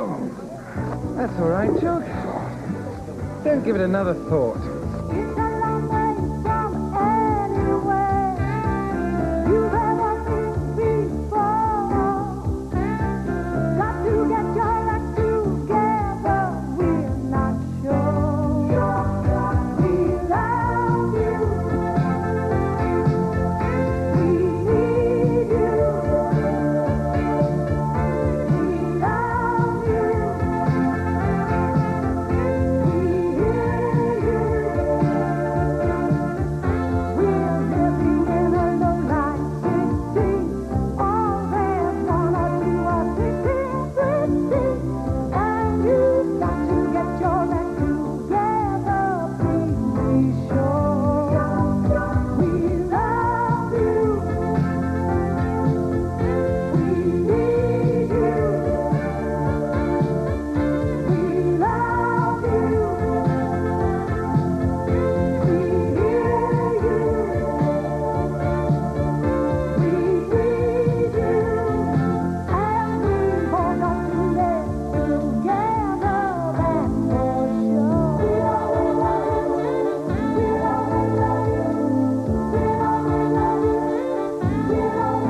That's all right, Chuck. Don't give it another thought. Lord.